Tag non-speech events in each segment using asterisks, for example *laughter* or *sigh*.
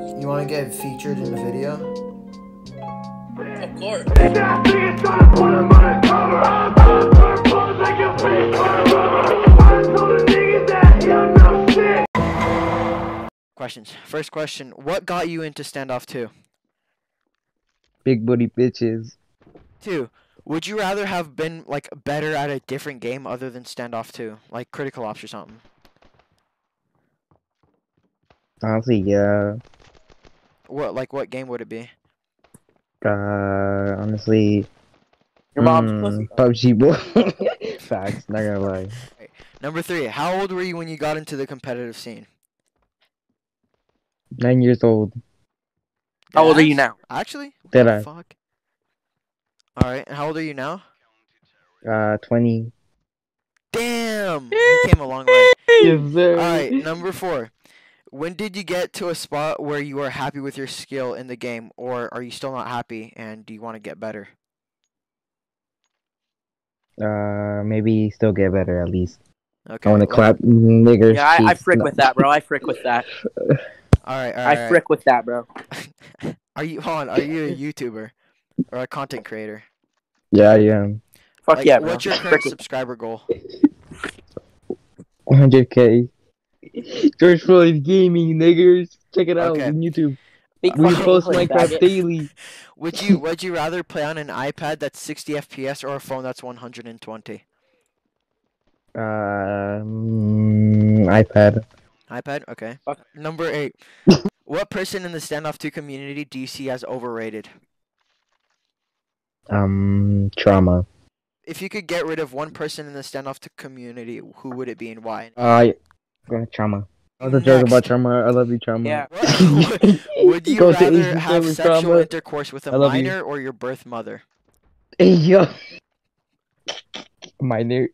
You want to get featured in the video? Of course. Questions. First question: What got you into Standoff 2? Big booty bitches. Two. Would you rather have been like better at a different game other than Standoff 2, like Critical Ops or something? Honestly, yeah. What like what game would it be? Uh, honestly, Your mom's mm, pussy. PUBG *laughs* boy. *laughs* Facts. Not gonna lie. Number three. How old were you when you got into the competitive scene? Nine years old. How old are you now? Actually? What Did the I? Fuck. All right. and How old are you now? Uh, twenty. Damn. You came a long way. Yes, sir. All right. Number four. When did you get to a spot where you are happy with your skill in the game, or are you still not happy and do you want to get better? Uh, maybe still get better at least. Okay. I want to let- clap niggers. Yeah, I, I frick No. with that, bro. I frick with that. *laughs* All right. All I right. frick with that, bro. *laughs* Are you hold on? Are you a YouTuber or a content creator? Yeah, I am. Fuck Like, yeah, bro. What's your *laughs* current subscriber goal? 100k. George Floyd Gaming, niggers. Check it out Okay. on YouTube. Big We fucking post English, Minecraft faggot. daily. *laughs* Would you Would you rather play on an iPad that's 60 FPS or a phone that's 120? Uh, mm, iPad. iPad. Okay. Fuck. Number eight. *laughs* what person in the standoff two community do you see as overrated? Um, trauma. If you could get rid of one person in the standoff two community, who would it be and why? Uh, go trauma. I was a joke about trauma. I love you, trauma. Yeah. *laughs* *laughs* Would you Go rather have sexual Trauma. intercourse with a love you. minor or your birth mother? Hey, yo. Minor.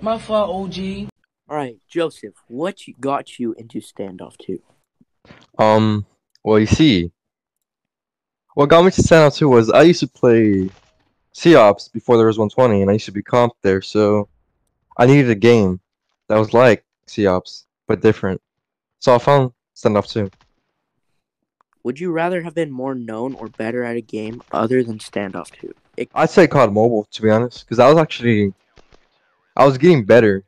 My fault, OG. All right, Joseph, what got you into standoff two? Um, well, you see, what got me to stand out too was I used to play Ops before there was 120, and I used to be comp there, so I needed a game that was like Ops but different. So I found Standoff 2. Would you rather have been more known or better at a game other than standoff two? It, I'd say COD Mobile, to be honest, because I was actually, I was getting better.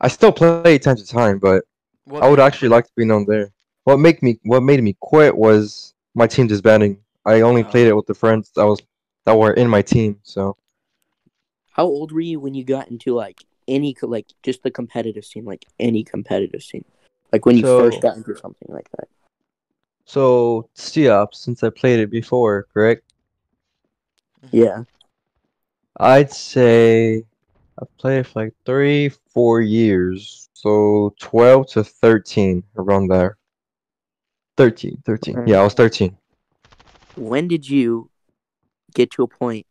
I still play time to time, but What I would actually like to be known there. What make me, what made me quit was my team disbanding. I only Oh. played it with the friends that was that were in my team, so. How old were you when you got into like any like just the competitive scene, like any competitive scene, like when you So- first got into something like that? So Ops, uh, since I played it before, correct? Mm-hmm. Yeah. I'd say I played it for like three, four years. So twelve to thirteen, around there. 13, 13. Yeah, I was thirteen. When did you get to a point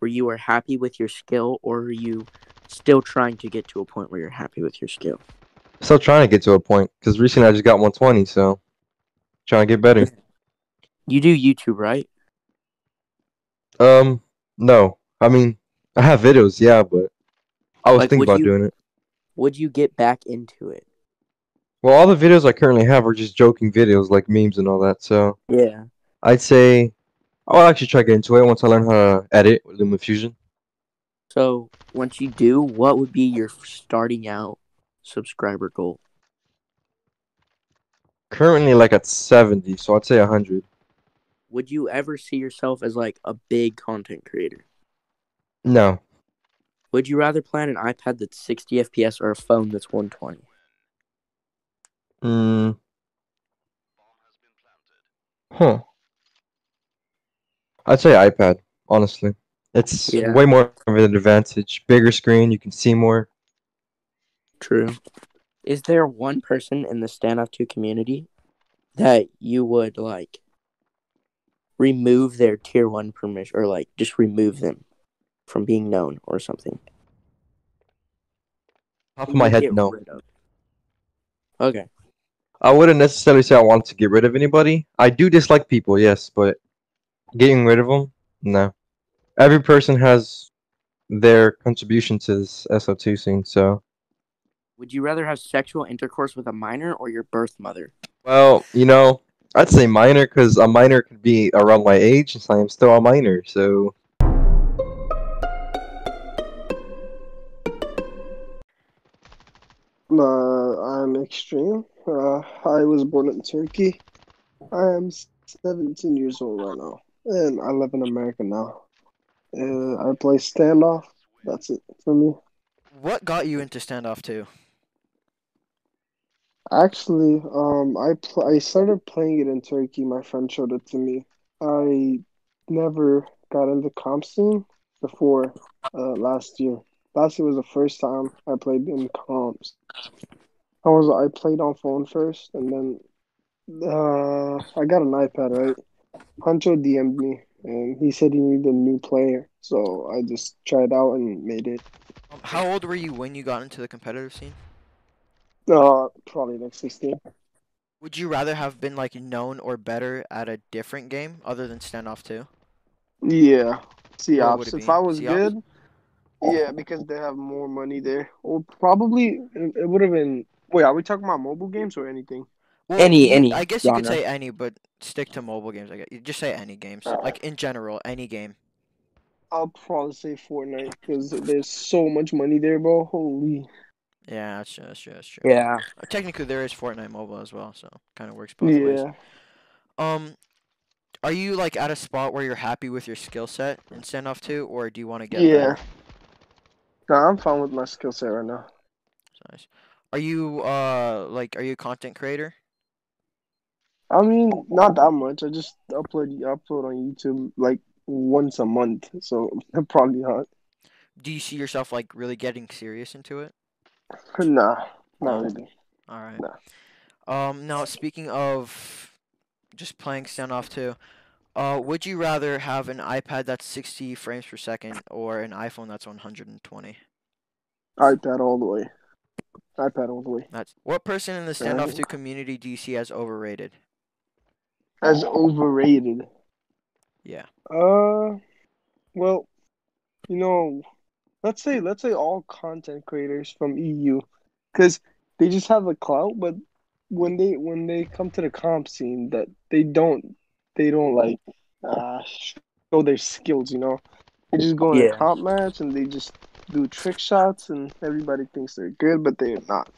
where you are happy with your skill, or are you still trying to get to a point where you're happy with your skill? Still trying to get to a point because recently I just got 120, so trying to get better. *laughs* You do YouTube, right? Um, no, I mean I have videos, yeah, but I was Like, thinking about you- doing it. Would you get back into it? Well, all the videos I currently have are just joking videos, like memes and all that. So Yeah. I'd say I'll actually try to get into it once I learn how to edit with LumaFusion. So once you do, what would be your starting out subscriber goal? Currently, like at 70, so I'd say 100. Would you ever see yourself as like a big content creator? No, Would you rather plan an iPad that's 60 FPS or a phone that's 120? Hmm. Huh. I'd say iPad, honestly. It's Yeah. way more of an advantage. Bigger screen, you can see more. True. Is there one person in the standoff 2 community that you would like remove their tier 1 permission or like just remove them from being known or something? Top of my head, no. of. Okay. I wouldn't necessarily say I want to get rid of anybody. I do dislike people, yes, but getting rid of them, no. Every person has their contribution to this SO2 scene, so Would you rather have sexual intercourse with a minor or your birth mother? Well, you know, I'd say minor because a minor could be around my age since I am still a minor. So Uh, I'm Xtrem. Uh, I was born in Turkey. I am 17 years old right now, and I live in America now. Uh, I play standoff. That's it for me. What got you into standoff too? Actually, um, I pl- I started playing it in Turkey. My friend showed it to me. I never got into comp scene before uh, last year. Last year was the first time I played in comps. I was I played on phone first, and then uh, I got an iPad. Right, Huncho DM'd me, and he said he needed a new player, so I just tried out and made it. Um, how old were you when you got into the competitive scene? Uh, probably like 16. Would you rather have been like known or better at a different game other than standoff two? Yeah, What would If? I was good, yeah, because they have more money there. Or probably it would have been. Wait, are we talking about mobile games or anything? Well, Any- any I guess you could say any, but stick to mobile games. I guess you just say any games, like in general, any game. I'll probably say Fortnite because there's so much money there, bro. Holy. Yeah, that's true. That's true. That's true. Yeah. Uh, Technically, there is Fortnite mobile as well, so kind of works both ways. Yeah. Um, are you like at a spot where you're happy with your skill set in standoff two, or do you want to get Yeah. better? Nah, I'm fine with my skill set right now. Nice. Are you uh like are you a content creator? I mean, not that much. I just upload upload on YouTube like once a month, so *laughs* probably not. Do you see yourself like really getting serious into it? *laughs* Nah, not No. really. All right. No. Um, now speaking of just playing standoff two, uh, would you rather have an iPad that's 60 frames per second or an iPhone that's 120? iPad all the way. iPad all the way. That's what person in the standoff two community do you see as overrated? As overrated. Yeah. Uh, well, you know, let's say let's say all content creators from EU, because they just have the clout, but when they when they come to the comp scene, that they don't they don't like uh show their skills. You know, they just go in Yeah. a comp match and they just do trick shots, and everybody thinks they're good, but they're not.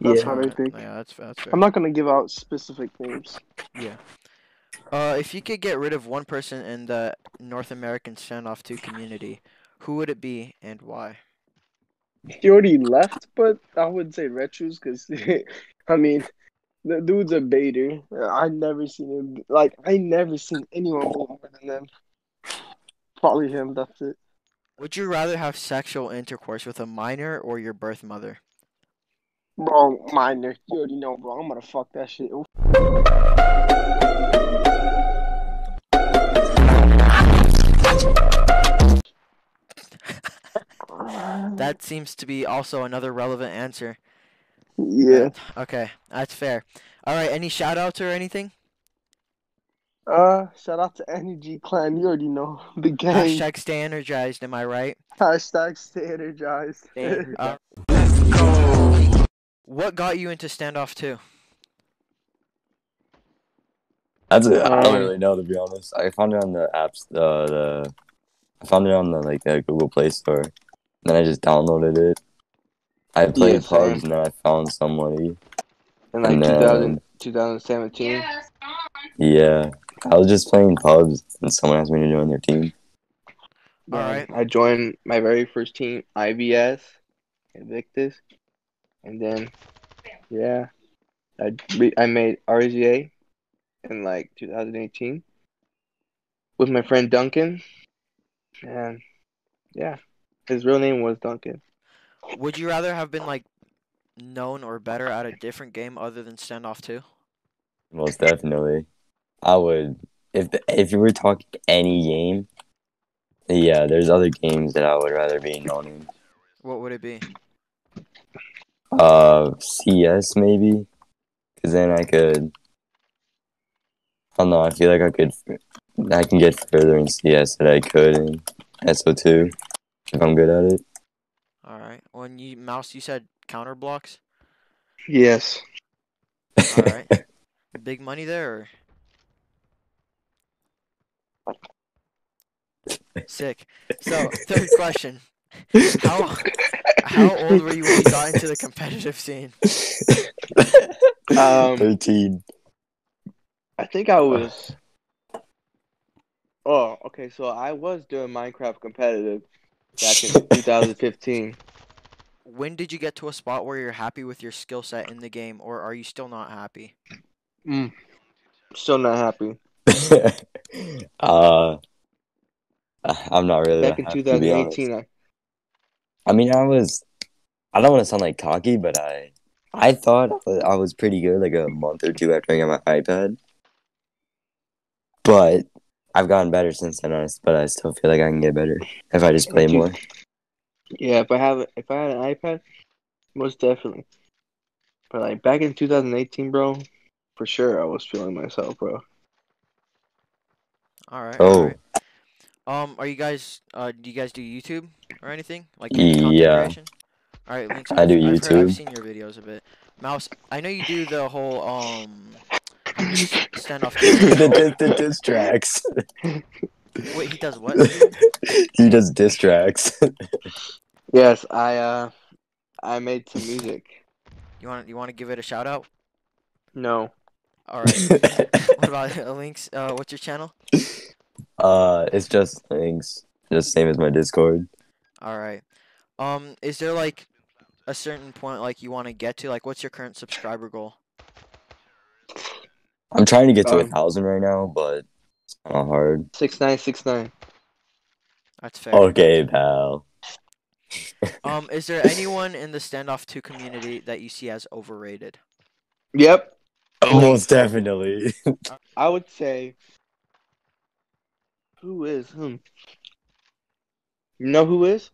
That's Yeah. what I think. Yeah, that's. That's fair. I'm not gonna give out specific names. Yeah. Uh, if you could get rid of one person in the North American standoff two community, who would it be and why? He already left, but I wouldn't say Retros because, *laughs* I mean, the dude's a baiter. I never seen him like I never seen anyone more than them. Probably him. That's it. Would you rather have sexual intercourse with a minor or your birth mother? Bro, minor. You already know, bro. I'm gonna fuck that shit. That seems to be also another relevant answer. Yeah. Okay, that's fair. All right, any shout outs or anything? Uh, shout out to Energy Clan. You already know *laughs* the gang. Hashtag stay energized, am I right? Hashtag stay energized. Stay Uh, *laughs* what got you into standoff two? That's it. I don't Um, really know to be honest. I found it on the apps. Uh, the I found it on the like the Google Play Store. And then I just downloaded it. I played Yeah, pubs and then I found somebody. In like And 2000, 2017. Yeah, I was just playing pubs and someone asked me to join their team. All Um. I joined my very first team, IBS, Invictus, and then, yeah, I re- I made RZA in like 2018 with my friend Duncan, and yeah, his real name was Duncan. Would you rather have been like known or better at a different game other than standoff two? Most definitely, I would if the, if you were talking any game. Yeah, there's other games that I would rather be known in. What would it be? Uh, CS maybe, because then I could. I don't know. I feel like I could. I can get further in CS than I could in SO2 if I'm good at it. All right. When you mouse, you said Counter Blox? Yes. All right. *laughs* Big money there. Or... Sick. So third question: How how old were you when you got into the competitive scene? *laughs* Um, 13. I think I was. Oh, okay. So I was doing Minecraft competitive back in 2015. When did you get to a spot where you're happy with your skill set in the game, or are you still not happy? Mm. Still not happy. *laughs* uh, I'm not really. Back in that happy, to be honest. 2018, I, I mean, I was. I don't want to sound like cocky, but I, I thought I was pretty good like a month or two after I got my iPad. But I've gotten better since then. honest- But I still feel like I can get better if I just play you- more. yeah, if I have if I had an iPad, most definitely. But like back in 2018, bro, for sure I was feeling myself, bro. All right. Oh. All right. Um, are you guys? Uh, do you guys do YouTube or anything like Yeah. creation? All right, links. I do I've heard- YouTube. I've seen your videos a bit. Mouse, I know you do the whole um standoff. the, *laughs* the, the diss tracks. Wait, he does what? he does diss tracks. Yes, I uh, I made some music. You want you want to give it a shout out? No, All right. *laughs* what about uh, links? Uh, what's your channel? uh, it's just links, just same as my Discord. All right. Um, is there like a certain point like you want to get to? Like, what's your current subscriber goal? I'm trying to get to a Um, thousand right now, but it's kind of hard. six nine six nine. That's fair. Okay, pal. *laughs* Um, is there anyone in the standoff two community that you see as overrated? Yep, Most definitely. *laughs* I would say. Who is hmm? You know who is?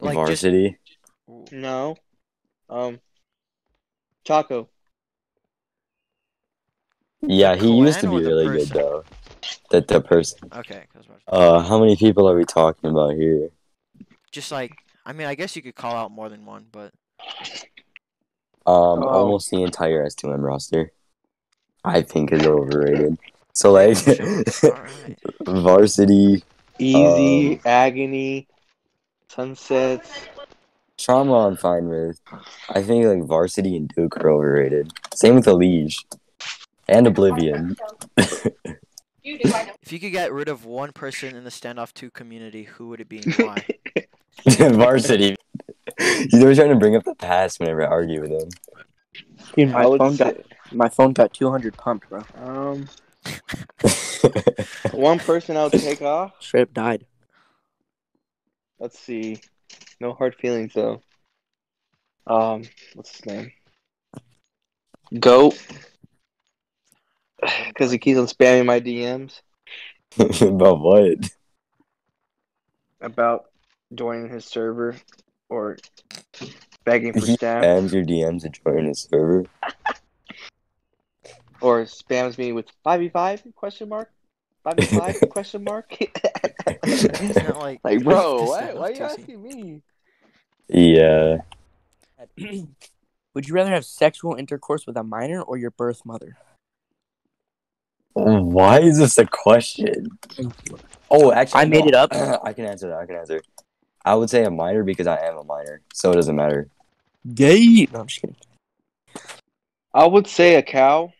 Like just Varsity. No, um, Chaco. Yeah, he used to be or the really good person? though. The the person. Okay, 'cause we're- Uh, how many people are we talking about here? just like I mean, I guess you could call out more than one, but Um, Oh. almost the entire S2M roster. I think is overrated. So like, *laughs* all right. varsity, Easy, Um, agony, sunsets. trauma, I'm fine with. I think like varsity and Duke are overrated. Same with the Liege and Oblivion. *laughs* If you could get rid of one person in the standoff two community, who would it be and why? *laughs* varsity. He's always trying to bring up the past whenever I argue with him. Dude, my I would phone got my phone got 200 pumped, bro. um, *laughs* one person I would take off. Straight up died. Let's see. No hard feelings though. Um, what's his name? Goat. *sighs* Because he keeps on spamming my DMs *laughs* About what? about joining his server or begging for He staff spams your DMs to join his server. *laughs* or spams me with 5v5 question mark 5v5 *laughs* question mark like like bro why, why are you asking me Yeah. *clears throat* Would you rather have sexual intercourse with a minor or your birth mother? Why is this a question? Oh, actually, I made no. it up. *clears throat* I can answer that. I can answer. I would say a minor because I am a minor, so it doesn't matter. Gay. No, I'm just kidding. I would say a cow